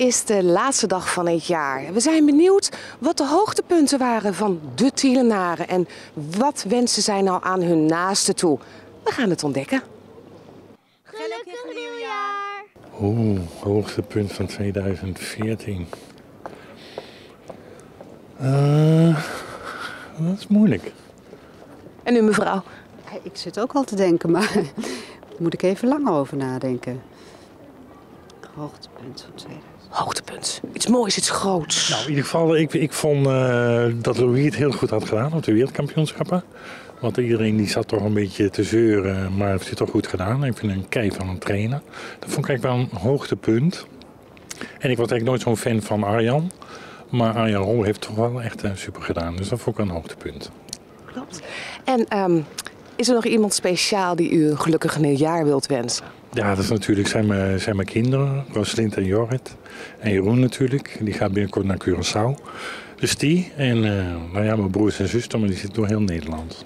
is de laatste dag van het jaar. We zijn benieuwd wat de hoogtepunten waren van de Tielenaren. En wat wensen zij nou aan hun naasten toe? We gaan het ontdekken. Gelukkig nieuwjaar! Oeh, hoogtepunt van 2014. Eh, dat is moeilijk. En nu mevrouw. Ik zit ook al te denken, maar daar moet ik even langer over nadenken. Hoogtepunt van 2000. Hoogtepunt. Iets moois, iets groots. Nou, in ieder geval, ik, ik vond eh, dat Louis het heel goed had gedaan op de wereldkampioenschappen. Want iedereen die zat toch een beetje te zeuren, maar heeft het toch goed gedaan. Ik vind een kei van een trainer. Dat vond ik eigenlijk wel een hoogtepunt. En ik was eigenlijk nooit zo'n fan van Arjan. Maar Arjan Rol heeft toch wel echt eh, super gedaan. Dus dat vond ik een hoogtepunt. Klopt. En ehm, is er nog iemand speciaal die u een gelukkig nieuwjaar wilt wensen? Ja, dat is natuurlijk zijn mijn, zijn mijn kinderen, Rosalind en Jorrit. En Jeroen natuurlijk, die gaat binnenkort naar Curaçao. Dus die en eh, nou ja, mijn broers en zuster, maar die zitten door heel Nederland.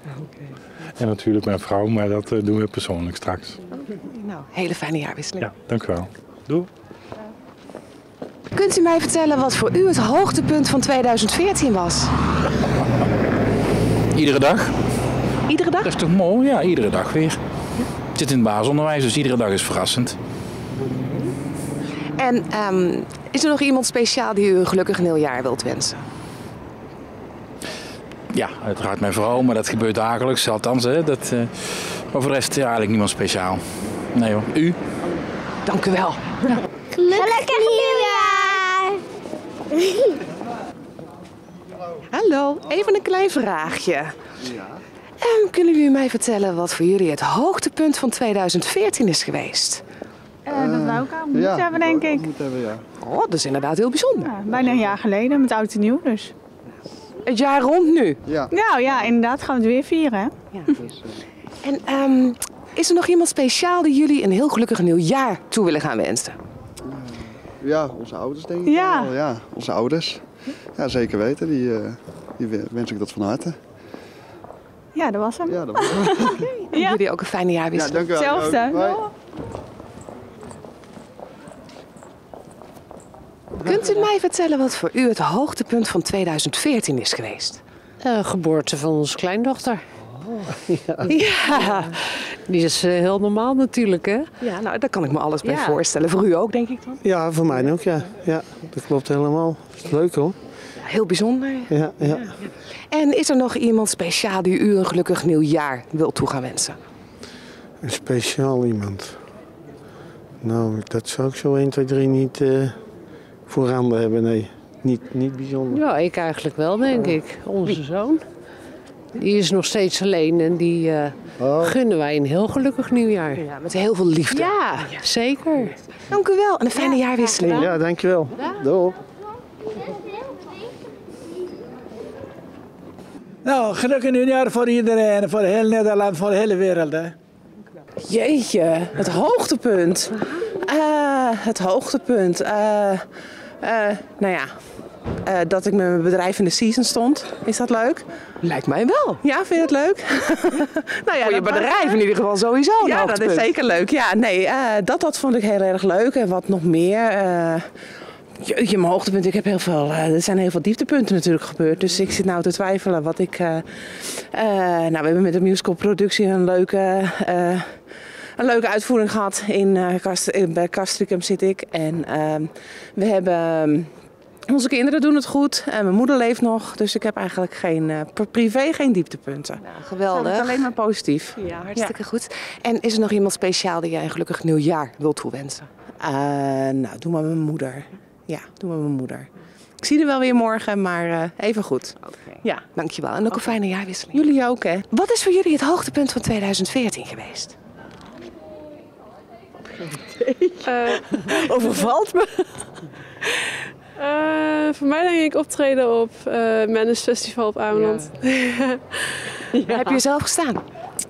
En natuurlijk mijn vrouw, maar dat eh, doen we persoonlijk straks. Nou, hele fijne jaarwisseling. Ja, dank u wel. Doei. Kunt u mij vertellen wat voor u het hoogtepunt van 2014 was? Iedere dag. Dat is toch mooi? Ja, iedere dag weer. Ik zit in het basisonderwijs, dus iedere dag is verrassend. En ehm, is er nog iemand speciaal die u een gelukkig nieuwjaar wilt wensen? Ja, uiteraard mijn vrouw, maar dat gebeurt dagelijks. Althans, hè, dat, eh, maar voor de rest ja, eigenlijk niemand speciaal. Nee hoor. U? Dank u wel. Gelukkig nieuwjaar! Hallo, even een klein vraagje. Ja. Kunnen jullie mij vertellen wat voor jullie het hoogtepunt van 2014 is geweest? Eh, dat we elkaar ontmoet hebben, denk ik. Oh, dat is inderdaad heel bijzonder. Ja, bijna een jaar geleden, met oud en nieuw dus. Het jaar rond nu. Ja. Nou ja, inderdaad gaan we het weer vieren. Hè? En ehm, is er nog iemand speciaal die jullie een heel gelukkig nieuwjaar toe willen gaan wensen? Ja, onze ouders denk ik Ja. wel. Ja, onze ouders. Ja, zeker weten. Die, eh, die wens ik dat van harte. Ja, dat was hem. Ja, dat was. Ja. Jullie ook een fijne Ja, jaarwisseling. dank u wel. Hetzelfde. Kunt u mij vertellen wat voor u het hoogtepunt van 2014 is geweest? Eh, geboorte van onze kleindochter. Oh. Ja, Die is eh, heel normaal natuurlijk, hè? ja nou, daar kan ik me alles bij Ja. voorstellen. Voor u ook, denk ik dan? Ja, voor mij ook, ja. ja. Dat klopt helemaal. Dat is leuk hoor. Heel bijzonder. Ja, ja. En is er nog iemand speciaal die u een gelukkig nieuwjaar wil toe gaan wensen? Een speciaal iemand. Nou, dat zou ik zo 1, 2, 3 niet eh vooraan hebben, nee. Niet, niet bijzonder. Ja, ik eigenlijk wel, denk ik. Onze zoon. Die is nog steeds alleen en die eh, Oh. gunnen wij een heel gelukkig nieuwjaar. Ja, met heel veel liefde. Ja, zeker. Dank u wel en een fijne jaarwisseling. Ja, dankjewel. Doei. Nou, gelukkig nieuwjaar voor iedereen, voor heel Nederland, voor de hele wereld. Hè. Jeetje, het hoogtepunt. Eh, het hoogtepunt. Eh, eh, nou ja, eh, dat ik met mijn bedrijf in de season stond. Is dat leuk? Lijkt mij wel. Ja, vind je het leuk? nou ja, Voor je bedrijf in ieder geval sowieso een Ja, dat is zeker leuk. Ja, nee, eh, dat, dat vond ik heel erg leuk. En wat nog meer. Jeetje, mijn hoogtepunt. Ik heb heel veel. eh, er zijn heel veel dieptepunten natuurlijk gebeurd. Dus ik zit nou te twijfelen wat ik. eh, eh, nou, we hebben met de musicalproductie een leuke. een leuke uitvoering gehad in bij Castricum zit ik. En ehm, we hebben. ehm, onze kinderen doen het goed en mijn moeder leeft nog. Dus ik heb eigenlijk geen, pri- privé geen dieptepunten. Nou, geweldig. alleen maar positief. Ja, hartstikke goed. En is er nog iemand speciaal die jij een gelukkig nieuwjaar wilt toewensen? Nou, doe maar mijn moeder. Ja, doe maar mijn moeder. Ik zie er wel weer morgen, maar eh, even goed. Ja, Dankjewel. En ook een fijne jaarwisseling. jullie ook hè? Wat is voor jullie het hoogtepunt van 2014 geweest? Overvalt me. Eh, voor mij denk ik optreden op uh, Mennis Festival op Ameland. Heb je zelf gestaan?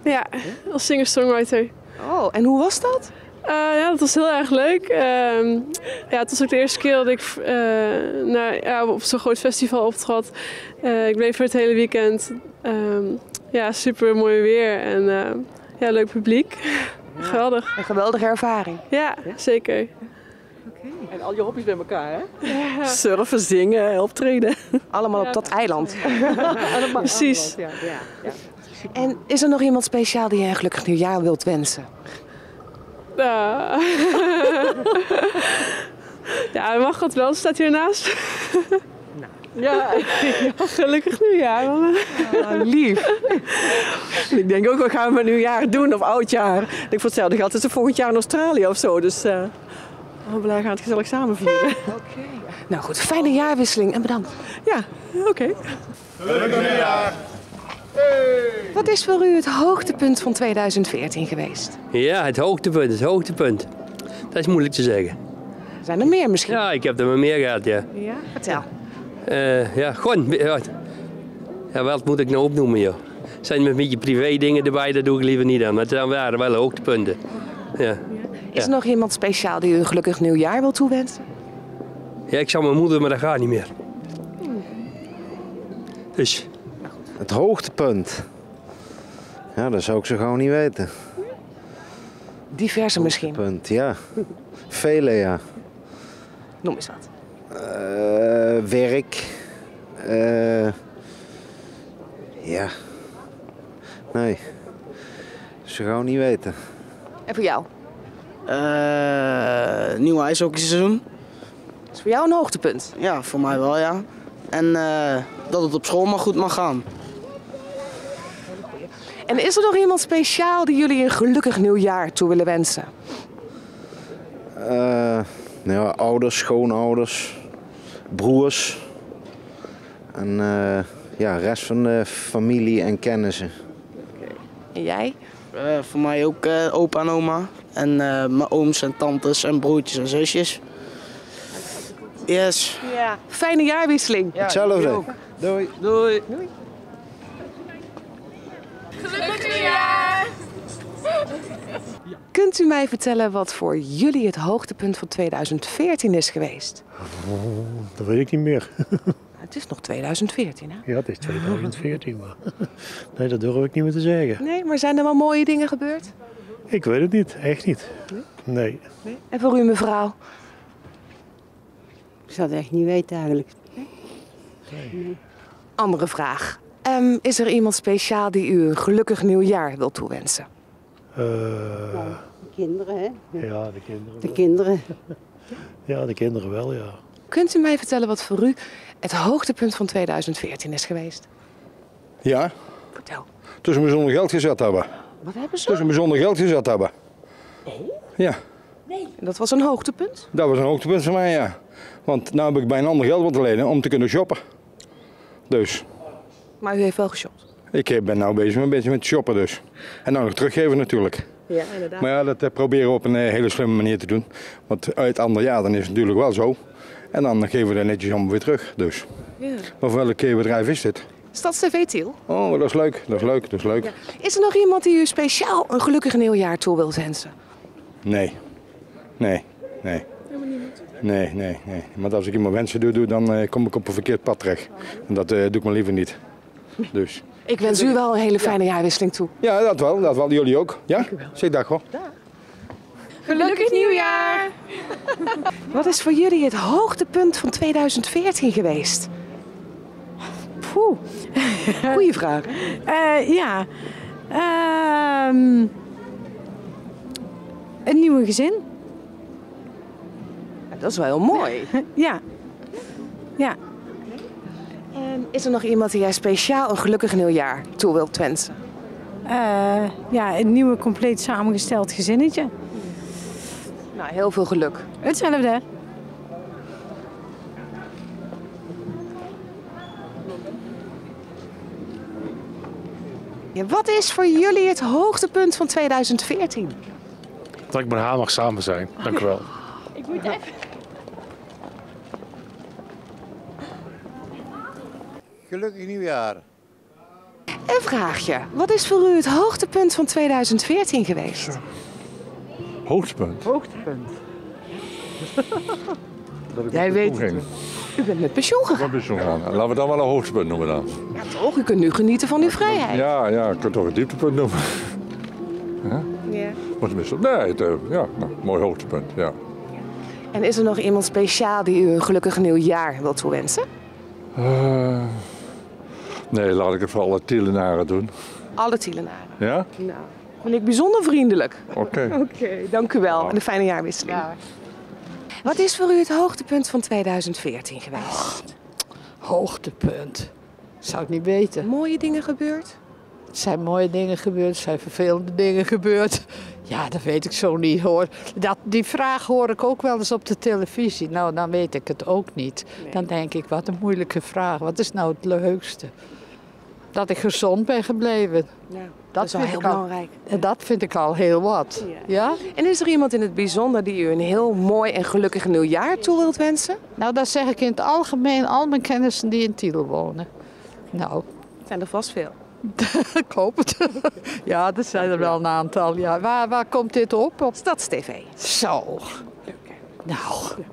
Ja, als singer-songwriter. Oh, en hoe was dat? Eh, ja, dat was heel erg leuk. Ehm, ja, het was ook de eerste keer dat ik eh, naar, ja, op zo'n groot festival optrad. Eh, ik bleef er het hele weekend. Ehm, ja, super mooi weer en eh, ja, leuk publiek. Geweldig. Een geweldige ervaring. Ja, zeker. En al je hobby's bij elkaar, hè? Surfen, zingen, optreden. Allemaal op dat eiland. Precies. Ja, En is er nog iemand speciaal die je een gelukkig nieuwjaar wilt wensen? Ja. ja, mag dat wel, staat hiernaast. Ja, gelukkig nieuwjaar. mama. lief. ik denk ook, wat gaan we nieuwjaar doen of oudjaar? Ik voor hetzelfde geld is het volgend jaar in Australië of zo. Dus eh oh, we gaan het gezellig samen vieren. Nou goed, fijne jaarwisseling en bedankt. Ja, oké. Wat is voor u het hoogtepunt van 2014 geweest? Ja, het hoogtepunt, het hoogtepunt. Dat is moeilijk te zeggen. Zijn er meer misschien? Ja, ik heb er maar meer gehad, ja. Ja? Vertel. Eh, ja, gewoon. Ja, wat moet ik nou opnoemen, joh? Zijn een beetje privé dingen erbij, dat doe ik liever niet aan. Maar het zijn waren wel hoogtepunten. Ja. Is er nog iemand speciaal die u een gelukkig nieuwjaar wil toewensen? ja, ik zou mijn moeder, maar dat gaat niet meer. Dus, Het hoogtepunt. Ja, dat zou ik zo gauw niet weten. Diverse misschien. Punt, ja. Vele, ja. Noem eens wat. Eh, werk. Eh, ja. Nee. Zo gauw niet weten. En voor jou? Eh nieuw ijshockeyseizoen. Is voor jou een hoogtepunt? Ja, voor mij wel, ja. En eh, dat het op school maar goed mag gaan. En is er nog iemand speciaal die jullie een gelukkig nieuwjaar toe willen wensen? Eh, nou ja, ouders, schoonouders, broers. En eh, ja, rest van de familie en kennissen. En jij? Eh, voor mij ook eh, opa en oma. En eh, mijn ooms en tantes en broertjes en zusjes. Yes. Ja. Fijne jaarwisseling. Hetzelfde. Doei. Doei. Gelukkig Kunt u mij vertellen wat voor jullie het hoogtepunt van 2014 is geweest? Dat weet ik niet meer. Het is nog 2014, hè? Ja, het is 2014, maar nee, dat durf ik niet meer te zeggen. Nee, maar zijn er wel mooie dingen gebeurd? Ik weet het niet, echt niet. Nee. En voor u, mevrouw? Ik zou het echt niet weten eigenlijk. Andere vraag. Ehm, is er iemand speciaal die u een gelukkig nieuwjaar wil toewensen? Eh, De kinderen, hè? ja, de kinderen. De kinderen. Ja, de kinderen wel, ja. Kunt u mij vertellen wat voor u het hoogtepunt van 2014 is geweest? Ja. Vertel. Tussen mijn zonder geld gezet hebben. Wat hebben ze? Tussen mijn zonder geld gezet hebben. Ja, En dat was een hoogtepunt? dat was een hoogtepunt voor mij, ja. Want nu heb ik bij een ander geld moeten lenen om te kunnen shoppen. Dus Maar u heeft wel geshopt. Ik eh, ben nu bezig beetje met shoppen dus. En dan nog teruggeven natuurlijk. Ja, inderdaad. Maar ja, dat eh, proberen we op een eh, hele slimme manier te doen. Want uit het andere jaar dan is het natuurlijk wel zo. En dan geven we dat netjes allemaal weer terug. Dus. Ja. Maar voor welk bedrijf is dit? StadsTV Tiel. Oh, dat is leuk, dat is leuk, dat is leuk. Is er nog iemand die u speciaal een gelukkig nieuwjaar toe wil wensen? Nee. Nee, nee. Nee, nee, nee. Maar als ik iemand wensen doe, doe dan kom ik op een verkeerd pad terecht. En dat doe ik maar liever niet. Dus. Ik wens u wel een hele fijne jaarwisseling toe. Ja, dat wel. Dat wel. Jullie ook. Ja? Zeg dag hoor. Gelukkig nieuwjaar! Wat is voor jullie het hoogtepunt van 2014 geweest? Poeh. Goeie vraag. Eh, ja. Ehm, een nieuwe gezin. Dat is wel heel mooi. Ja. Ja. En is er nog iemand die jij speciaal een gelukkig nieuwjaar toe wilt wensen? Eh, ja, een nieuwe compleet samengesteld gezinnetje. Nou, heel veel geluk. Hetzelfde. Ja, wat is voor jullie het hoogtepunt van 2014? Dat ik met haar mag samen zijn. Dank u wel. Ik moet even... Gelukkig nieuwjaar. Een vraagje. Wat is voor u het hoogtepunt van 2014 geweest? Hoogtepunt. Hoogtepunt. Dat ik Jij weet het. U bent met pensioen gegaan. Met pensioen. Laten we dan wel een hoogtepunt noemen dan. Ja, toch? U kunt nu genieten van uw vrijheid. Ja, ja, ik kan toch een dieptepunt noemen. Ja? Ja. Maar tenminste, nee, het, eh, ja, nou, mooi hoogtepunt, ja. En is er nog iemand speciaal die u een gelukkig nieuwjaar wilt toewensen? Eh, nee, laat ik het voor alle Tielenaren doen. Alle Tielenaren. Ja? Nou, ben ik bijzonder vriendelijk. Oké. Oké, dank u wel. En een fijne jaarwisseling. Wat is voor u het hoogtepunt van 2014 geweest? Hoogtepunt. Zou ik niet weten. Mooie dingen gebeurd? Er zijn mooie dingen gebeurd, er zijn vervelende dingen gebeurd. Ja, dat weet ik zo niet hoor. Dat, die vraag hoor ik ook wel eens op de televisie. Nou, dan weet ik het ook niet. Dan denk ik, wat een moeilijke vraag. Wat is nou het leukste? Dat ik gezond ben gebleven. Ja, dat is wel vind heel al- belangrijk. Dat vind ik al heel wat. Ja. En is er iemand in het bijzonder die u een heel mooi en gelukkig nieuwjaar toe wilt wensen? Nou, dat zeg ik in het algemeen al mijn kennissen die in Tiel wonen. Nou. Zijn er vast veel. ik hoop het. ja, dat zijn er wel een aantal. Ja. Waar, waar komt dit op? op? StadsTV. Zo. Nou.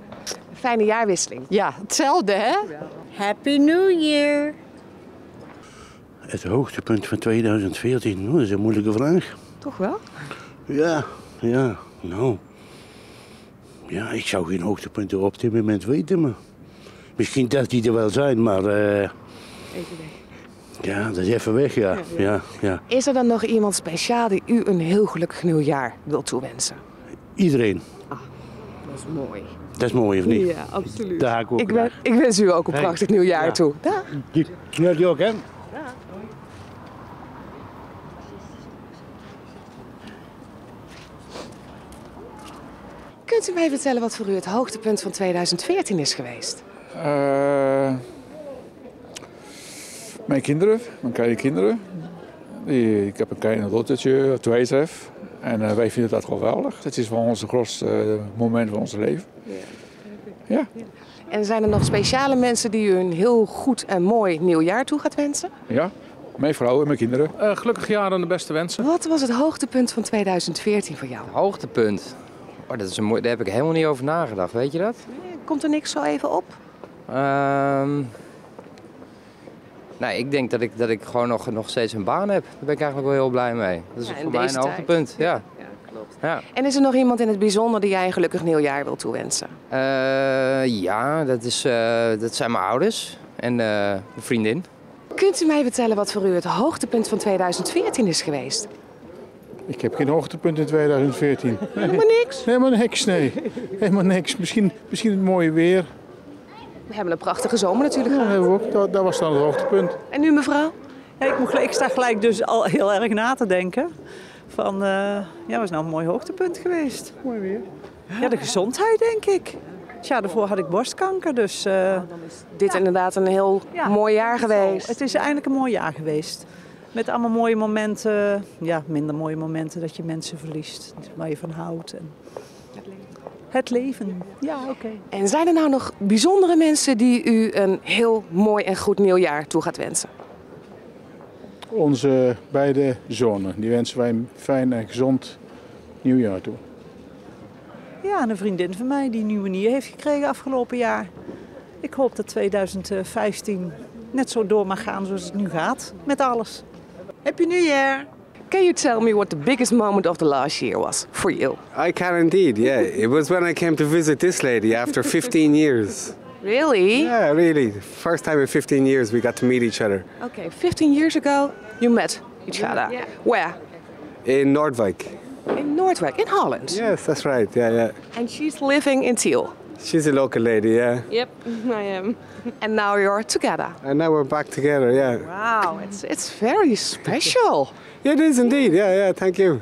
Fijne jaarwisseling. Ja, hetzelfde hè? Happy New Year. Het hoogtepunt van 2014, nou, dat is een moeilijke vraag. Toch wel? Ja, ja, nou. Ja, ik zou geen hoogtepunten op dit moment weten, maar... Misschien dat die er wel zijn, maar... eh, Even weg. ja, dat is even weg, ja. ja, ja. Is er dan nog iemand speciaal die u een heel gelukkig nieuwjaar wilt toewensen? Iedereen. Dat is mooi. Dat is mooi, of niet? Ja, absoluut. Daar ik ook Ik, ben, ik wens u ook een prachtig nieuwjaar Ja. toe. Dag. Ja, die ook, hè? Kunt u mij vertellen wat voor u het hoogtepunt van 2014 is geweest? Eh, mijn kinderen, mijn kleine kinderen. Die, ik heb een kleine dochtertje, twee tref. En eh, wij vinden dat geweldig. Het is wel ons grootste eh, moment van ons leven. Ja. En zijn er nog speciale mensen die u een heel goed en mooi nieuwjaar toe gaat wensen? Ja, mijn vrouw en mijn kinderen. Eh, gelukkig jaar en de beste wensen. Wat was het hoogtepunt van 2014 voor jou? Hoogtepunt. Oh, dat is een mooi, daar heb ik helemaal niet over nagedacht, weet je dat? Komt er niks zo even op? Ehm nee, ik denk dat ik, dat ik gewoon nog, nog steeds een baan heb. Daar ben ik eigenlijk wel heel blij mee. Dat is Ja, voor mij een hoogtepunt. Ja. klopt. Ja. En is er nog iemand in het bijzonder die jij een gelukkig nieuwjaar wilt toewensen? Eh, ja, dat, is, eh, dat zijn mijn ouders en eh, mijn vriendin. Kunt u mij vertellen wat voor u het hoogtepunt van 2014 is geweest? Ik heb geen hoogtepunt in 2014. Helemaal niks? Helemaal niks, nee. Helemaal niks. Misschien, misschien het mooie weer. We hebben een prachtige zomer natuurlijk Ja, gehad. hebben we ook. Dat, dat was dan het hoogtepunt. En nu mevrouw? Ja, ik, moet, gelijk- ik sta gelijk dus al heel erg na te denken. Van, eh, ja, wat is nou een mooi hoogtepunt geweest? Mooi weer. Ja, de gezondheid denk ik. Jaar daarvoor had ik borstkanker, dus... eh, Dit inderdaad een heel mooi jaar geweest. Het is eigenlijk een mooi jaar geweest. Met allemaal mooie momenten, ja, minder mooie momenten dat je mensen verliest. Waar je van houdt. En... Het leven. Ja, oké. En zijn er nou nog bijzondere mensen die u een heel mooi en goed nieuwjaar toe gaat wensen? Onze beide zonen, die wensen wij een fijn en gezond nieuwjaar toe. Ja, en een vriendin van mij die een nieuwe nier heeft gekregen afgelopen jaar. Ik hoop dat 2015 net zo door mag gaan zoals het nu gaat. Met alles. Happy New Year! Can you tell me what the biggest moment of the last year was for you? I can indeed, yeah. It was when I came to visit this lady after 15 years. Really? Yeah, really. First time in 15 years we got to meet each other. Okay, 15 years ago you met each other. Yeah. Where? In Noordwijk. In Noordwijk, in Holland. Yes, that's right, yeah, yeah. And she's living in Tiel. She's a local lady, yeah. Yep, I am. And now you're together. And now we're back together, yeah. Wow, it's, it's very special. It is indeed, yeah, yeah, thank you.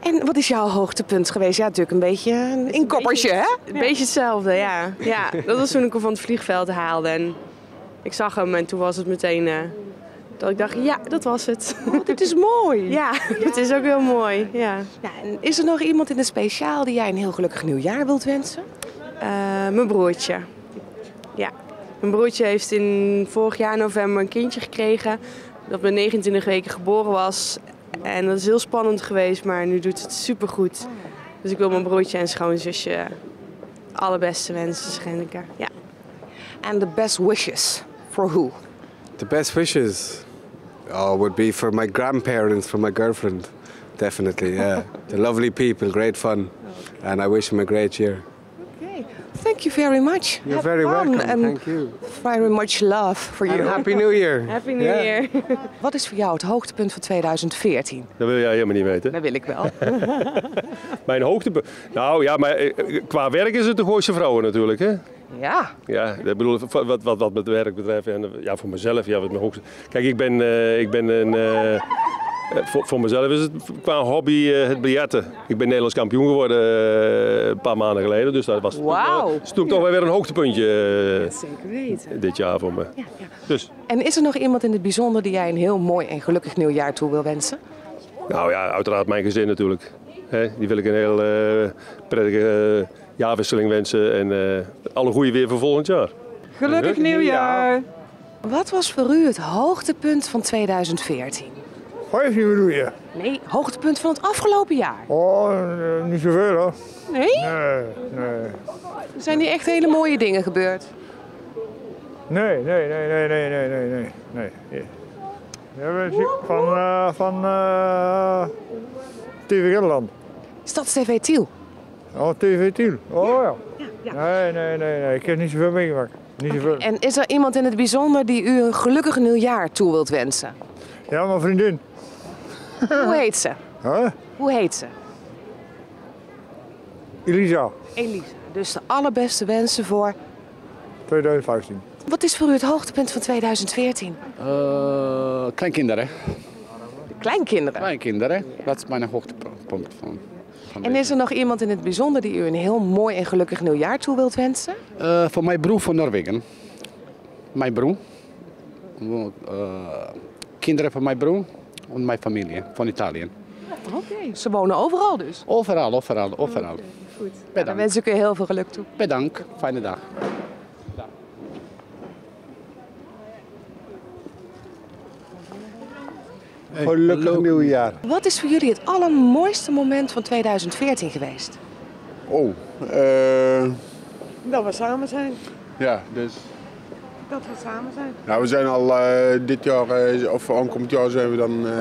En wat is jouw hoogtepunt geweest? Ja, natuurlijk een beetje een inkoppertje, hè? Een beetje hetzelfde, ja. ja. Dat was toen ik hem van het vliegveld haalde. En ik zag hem en toen was het meteen eh, dat ik dacht, ja, dat was het. Oh, dit is mooi. Ja, het is ook heel mooi, ja. ja en is er nog iemand in het speciaal die jij een heel gelukkig nieuwjaar wilt wensen? Eh, mijn broertje. Ja, mijn broertje heeft in vorig jaar november een kindje gekregen. Dat met 29 weken geboren was. En dat is heel spannend geweest, maar nu doet het supergoed. Dus ik wil mijn broertje en schoonzusje alle beste wensen schenken. Ja. And the best wishes for who? The best wishes oh, would be for my grandparents, for my girlfriend. Definitely, yeah. The lovely people, great fun. And I wish them a great year. Thank you very much. You're Have very fun welcome. and Thank you. Very much love for you. And Happy New Year. Happy New. Year. Wat is voor jou het hoogtepunt van 2014? Dat wil jij helemaal niet weten. Dat wil ik wel. Mijn hoogtepunt. Nou ja, maar eh, qua werk is het de Gooise vrouwen natuurlijk. Hè? Ja. Ja, ik bedoel, wat, wat, wat, het werk betreft en eh, ja, voor mezelf. Ja, wat mijn hoogste... Kijk, ik ben, eh, ik ben een. Voor, voor mezelf is het qua hobby eh, het biljetten. Ik ben Nederlands kampioen geworden eh, een paar maanden geleden. Dus dat was toen, Wauw. wel- is toen toch wel weer een hoogtepuntje eh, Zeker weten. dit jaar voor me. Dus, En is er nog iemand in het bijzonder die jij een heel mooi en gelukkig nieuwjaar toe wil wensen? nou ja, uiteraard mijn gezin natuurlijk. Hè, die wil ik een heel eh, prettige eh, jaarwisseling wensen. En eh, alle goede weer voor volgend jaar. Gelukkig nieuwjaar! Wat was voor u het hoogtepunt van 2014? Vijf nieuwe doe je? Nee, hoogtepunt van het afgelopen jaar. Oh, eh, niet zoveel hoor. Nee? Nee, nee. Er zijn hier echt hele mooie dingen gebeurd. Nee, nee, nee, nee, nee, nee, nee, nee. nee. Ja. We van, eh van eh TV Gelderland. Stadstv Tiel. Oh, TV Tiel. Oh ja. Nee, nee, nee, nee. Ik heb niet zoveel meegemaakt. Niet zoveel. En is er iemand in het bijzonder die u een gelukkig nieuwjaar toe wilt wensen? Ja, mijn vriendin. Hoe heet ze? Huh? Hoe heet ze? Elisa, Elisa. Dus de allerbeste wensen voor. 2015. Wat is voor u het hoogtepunt van 2014? Eh, kleinkinderen. De kleinkinderen. Kleinkinderen, dat is mijn hoogtepunt van. van En is er nog iemand in het bijzonder die u een heel mooi en gelukkig nieuwjaar toe wilt wensen? Eh, voor mijn broer van Noorwegen. Mijn broer. Eh, kinderen van mijn broer en mijn familie van Italië. Oké. Ze wonen overal dus. Overal, overal, overal. Goed. Ja, dan wens ik u heel veel geluk toe. Bedankt, fijne dag. Gelukkig nieuwjaar. Wat is voor jullie het allermooiste moment van 2014 geweest? Oh, eh, Dat we samen zijn. ja, dus. Dat we samen zijn. Nou, we zijn al eh, dit jaar, eh, of aankomend jaar zijn we dan eh,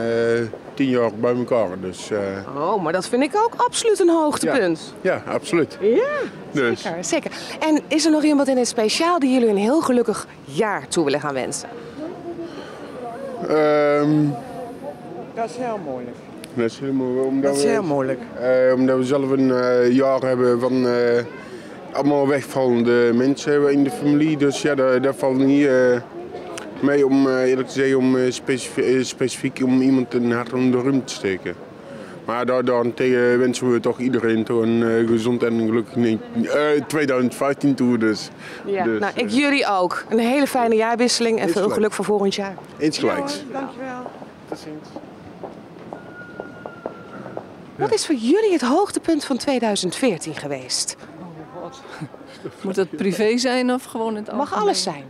tien jaar bij elkaar. Dus eh, Oh, maar dat vind ik ook absoluut een hoogtepunt. ja, absoluut. Ja, Dus. zeker, zeker. En is er nog iemand in het speciaal die jullie een heel gelukkig jaar toe willen gaan wensen? Ehm, Dat is heel moeilijk. dat is helemaal omdat Dat is we- heel moeilijk. eh, omdat we zelf een eh, jaar hebben van eh, allemaal wegvallende mensen hebben in de familie. Dus ja, daar, daar valt niet eh, mee om eh, eerlijk te zeggen om eh, specifiek, specifiek om iemand een hart onder de riem te steken. Maar daar- daarentegen wensen we toch iedereen toch een gezond en gelukkig ne- eh, 2015 toe. Dus, Ja, dus, nou, ik jullie ook. Een hele fijne jaarwisseling en veel geluk voor volgend jaar. Insgelijks. Dankjewel. Tot ziens. Wat is voor jullie het hoogtepunt van 2014 geweest? Moet het privé zijn of gewoon in het Mag algemeen? alles zijn.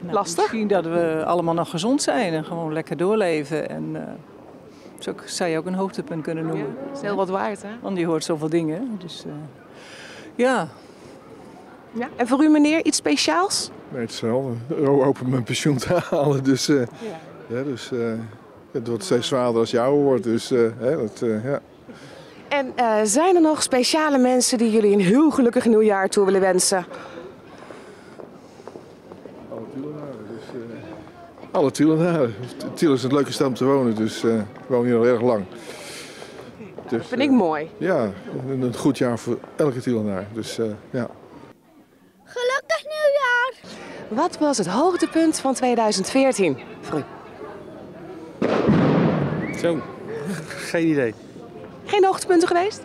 Nou, Lastig? Misschien dat we allemaal nog gezond zijn en gewoon lekker doorleven. En eh, zo zou je ook een hoogtepunt kunnen noemen. dat is heel wat waard, hè? Want je hoort zoveel dingen. Dus eh, ja. Ja. En voor u meneer iets speciaals? Nee, hetzelfde. Hopen mijn pensioen te halen. Dus, eh, ja. dus eh, het wordt steeds zwaarder als je ouder wordt. Dus eh, hè, dat, eh, ja. En eh, zijn er nog speciale mensen die jullie een heel gelukkig nieuwjaar toe willen wensen? Alle Tielenaren. Dus, eh, alle Tielenaren. Tiel is het leuke stad om te wonen, dus eh, ik woon hier al erg lang. Dus, Dat vind ik mooi. Ja, een, een goed jaar voor elke Tielenaar. Dus eh, ja. Gelukkig nieuwjaar! Wat was het hoogtepunt van 2014 voor u? Zo, geen idee. Geen hoogtepunten geweest?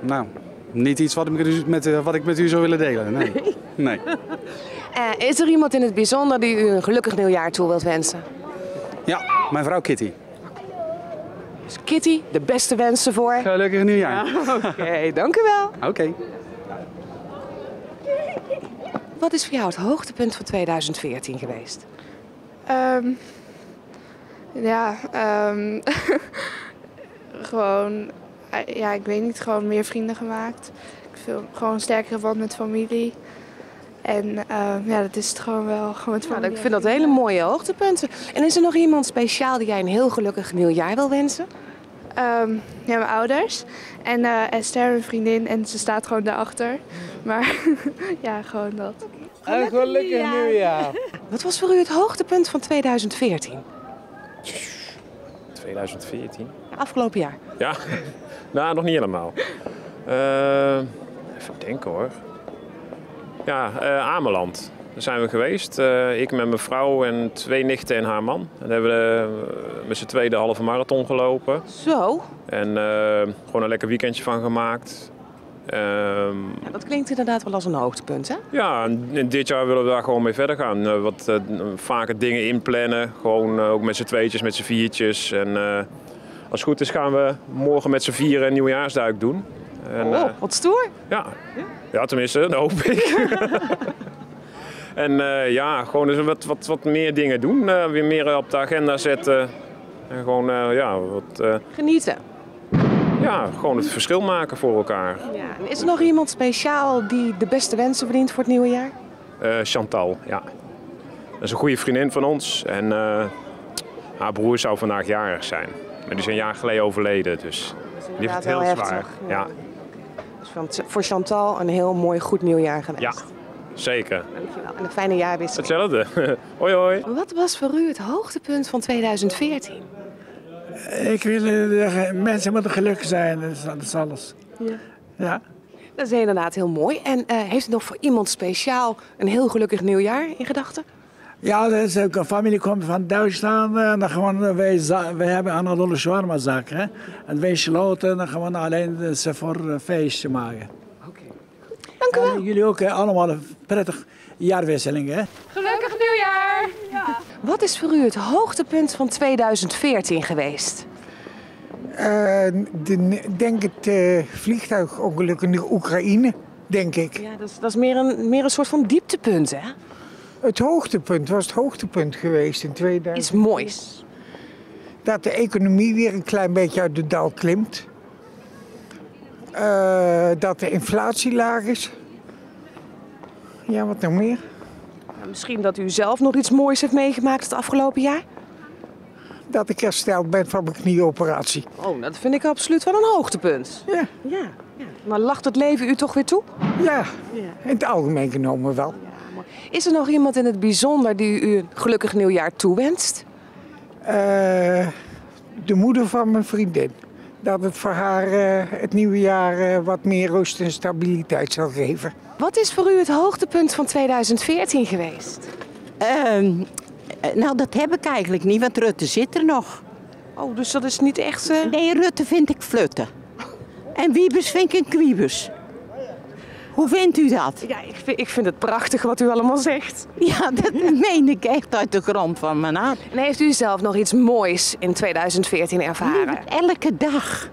Nou, niet iets wat ik met u, met, eh, wat ik met u zou willen delen. Nee. nee. Eh, is er iemand in het bijzonder die u een gelukkig nieuwjaar toe wilt wensen? Ja, mijn vrouw Kitty. Dus Kitty, de beste wensen voor. Gelukkig nieuwjaar. Oké, dank u wel. Oké. Wat is voor jou het hoogtepunt van 2014 geweest? Ehm, ja, ehm, gewoon, eh, ja, ik weet niet, gewoon meer vrienden gemaakt. Ik veel, gewoon een sterkere band met familie. En ehm, ja, dat is het gewoon wel. Gewoon met Nou, ik vind dat hele mooie hoogtepunten. En is er nog iemand speciaal die jij een heel gelukkig nieuwjaar wil wensen? Ehm, ja, mijn ouders. En eh, Esther, mijn vriendin. En ze staat gewoon daarachter. Maar ja, gewoon dat. Een gelukkig nieuwjaar. Wat was voor u het hoogtepunt van 2014? 2014? Afgelopen jaar. Ja, nou nog niet helemaal. Eh, even denken hoor. Ja, eh Ameland. Daar zijn we geweest. Eh, ik met mijn vrouw en twee nichten en haar man. En daar hebben we met z'n tweeën de halve marathon gelopen. Zo. En gewoon een lekker weekendje van gemaakt. Ehm, Ja, dat klinkt inderdaad wel als een hoogtepunt, hè? ja, en dit jaar willen we daar gewoon mee verder gaan. Eh, wat eh, vaker dingen inplannen. Gewoon eh, ook met z'n tweetjes, met z'n viertjes. En als het goed is gaan we morgen met z'n vieren een nieuwjaarsduik doen. En, Oh, wat stoer. ja. ja, tenminste, dat hoop ik. en ja, gewoon eens wat, wat, wat meer dingen doen. Weer meer op de agenda zetten. En gewoon, ja, wat, Genieten. Ja, gewoon het verschil maken voor elkaar. Ja. En is er nog iemand speciaal die de beste wensen verdient voor het nieuwe jaar? Eh, Chantal, ja. Dat is een goede vriendin van ons. En eh, haar broer zou vandaag jarig zijn. Maar die is een jaar geleden overleden, dus die heeft het heel zwaar. Ja. Dus voor Chantal een heel mooi goed nieuwjaar gewenst. ja, zeker. Dankjewel. En een fijne jaarwisseling. Hetzelfde. hoi hoi. Wat was voor u het hoogtepunt van 2014? Ik wil eh, mensen moeten gelukkig zijn, dat is, alles. Ja. Ja. Dat is inderdaad heel mooi. En eh, heeft u nog voor iemand speciaal een heel gelukkig nieuwjaar in gedachten? Ja, dat is ook een familie komt van Duitsland. En dan gewoon, eh, wij, wij hebben een Anadolu shawarma. Hè? En wij sloten dan gewoon alleen eh, ze voor een feestje maken. Dank u wel. jullie ook eh, allemaal een prettig jaarwisseling. Hè? Gelukkig nieuwjaar! Wat is voor u het hoogtepunt van 2014 geweest? Eh, de- denk het eh, vliegtuigongeluk in de Oekraïne, denk ik. Ja, dat is, dat is meer, een, meer een soort van dieptepunt, hè? Het hoogtepunt was het hoogtepunt geweest in 2000. Iets moois. Dat de economie weer een klein beetje uit de dal klimt. Eh, dat de inflatie laag is. Ja, wat nog meer? Nou, misschien dat u zelf nog iets moois heeft meegemaakt het afgelopen jaar? Dat ik hersteld ben van mijn knieoperatie. Oh, dat vind ik absoluut wel een hoogtepunt. Ja. Ja. ja. Maar lacht het leven u toch weer toe? Ja, in het algemeen genomen wel. Is er nog iemand in het bijzonder die u een gelukkig nieuwjaar toewenst? Eh, de moeder van mijn vriendin. Dat het voor haar eh, het nieuwe jaar eh, wat meer rust en stabiliteit zal geven. Wat is voor u het hoogtepunt van 2014 geweest? Ehm, eh, nou, dat heb ik eigenlijk niet, want Rutte zit er nog. Oh, dus dat is niet echt... Nee, Rutte vind ik flutten. En Wiebes vind ik een kwiebus. Hoe vindt u dat? Ja, ik vind, ik vind het prachtig wat u allemaal zegt. Ja, dat meen ik echt uit de grond van mijn hart. En heeft u zelf nog iets moois in 2014 ervaren? Elke dag.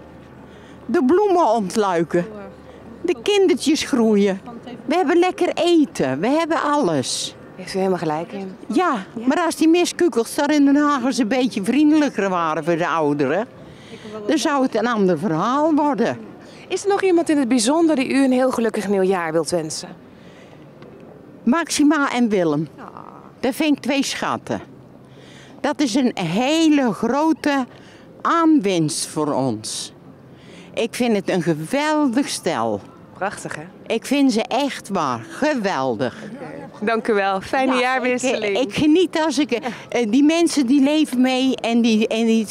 De bloemen ontluiken. De kindertjes groeien. We hebben lekker eten. We hebben alles. Heeft u helemaal gelijk in. Ja, maar als die miskukels daar in Den Haag eens een beetje vriendelijker waren voor de ouderen, dan zou het een ander verhaal worden. Is er nog iemand in het bijzonder die u een heel gelukkig nieuwjaar wilt wensen? Maxima en Willem. Dat vind ik twee schatten. Dat is een hele grote aanwinst voor ons. Ik vind het een geweldig stel. Prachtig, hè? Ik vind ze echt waar geweldig. Dank u wel. Fijne Ja, jaarwisseling. Ik, ik geniet als ik... eh, die mensen die leven mee en die... En die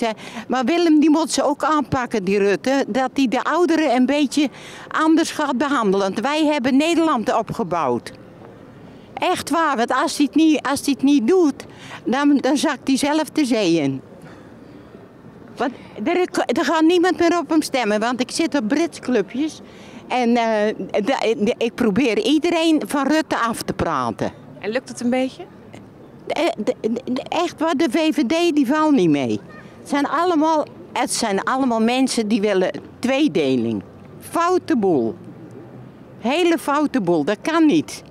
maar Willem die moet ze ook aanpakken, die Rutte. Dat hij de ouderen een beetje anders gaat behandelen. Want wij hebben Nederland opgebouwd. Echt waar, want als hij het niet, als hij het niet doet, dan, dan zakt hij zelf de zee in. Want er, er gaat niemand meer op hem stemmen, want ik zit op Brits clubjes. En eh, ik probeer iedereen van Rutte af te praten. En lukt het een beetje? Eh, de- de- Echt waar, de VVD die valt niet mee. Het zijn allemaal, het zijn allemaal mensen die willen tweedeling. Foute boel. Hele foute boel, dat kan niet.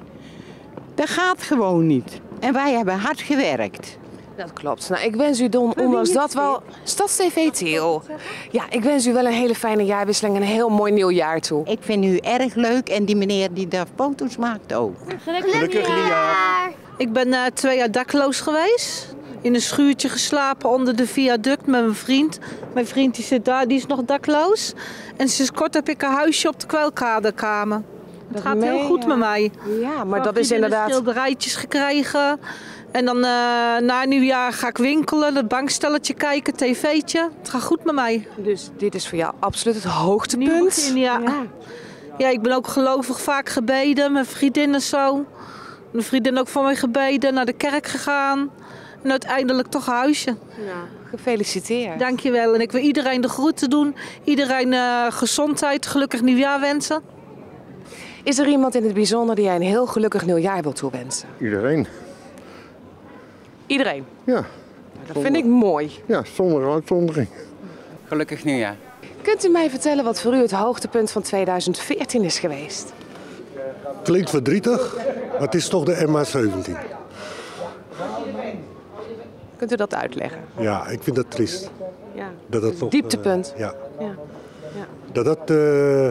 Dat gaat gewoon niet. En wij hebben hard gewerkt. Dat klopt. Nou, ik wens u dan ondanks dat wel... StadsTV Tiel. Ja, ik wens u wel een hele fijne jaarwisseling en een heel mooi nieuw jaar toe. Ik vind u erg leuk en die meneer die daar foto's maakt ook. Gelukkig nieuwjaar. Ik ben eh, twee jaar dakloos geweest. in een schuurtje geslapen onder de viaduct met mijn vriend. Mijn vriend die zit daar, die is nog dakloos. En sinds kort heb ik een huisje op de kwelkaderkamer. Het Dat gaat heel goed met mij. Ja, maar dat is inderdaad... schilderijtjes gekregen. En dan eh, na nieuwjaar ga ik winkelen, het bankstelletje kijken, tv'tje. Het gaat goed met mij. Dus dit is voor jou absoluut het hoogtepunt. Ja. ja. ik ben ook gelovig vaak gebeden, mijn vriendinnen zo. Mijn vriendin ook voor mij gebeden, naar de kerk gegaan. En uiteindelijk toch een huisje. Gefeliciteerd. Dankjewel. En ik wil iedereen de groeten doen. Iedereen eh, gezondheid, gelukkig nieuwjaar wensen. Is er iemand in het bijzonder die jij een heel gelukkig nieuwjaar wilt toewensen? Iedereen. Iedereen? Ja. Dat vind ik mooi. Ja, zonder uitzondering. Gelukkig nieuwjaar. Kunt u mij vertellen wat voor u het hoogtepunt van 2014 is geweest? Klinkt verdrietig, maar het is toch de MH17. Kunt u dat uitleggen? Ja, ik vind dat triest. Ja. Dat dat nog, Dieptepunt. eh, ja. Ja. Ja. Dat dat eh,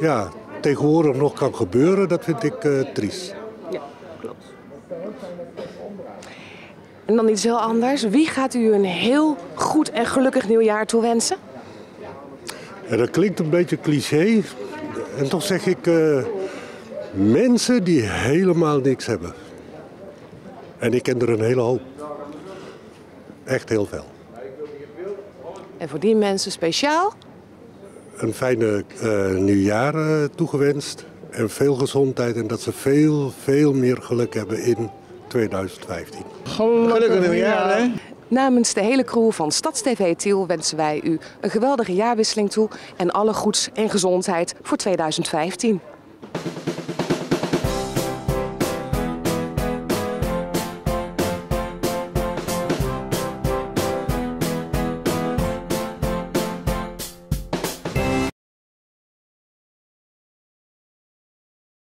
ja, tegenwoordig nog kan gebeuren, dat vind ik eh, triest. En dan iets heel anders. Wie gaat u een heel goed en gelukkig nieuwjaar toewensen? En dat klinkt een beetje cliché. En toch zeg ik eh, mensen die helemaal niks hebben. En ik ken er een hele hoop. Echt heel veel. En voor die mensen speciaal? Een fijne eh, nieuwjaar eh, toegewenst. En veel gezondheid en dat ze veel, veel meer geluk hebben in 2015. Gelukkig nieuwjaar, hè? Namens de hele crew van StadsTV Tiel wensen wij u een geweldige jaarwisseling toe en alle goeds en gezondheid voor 2015.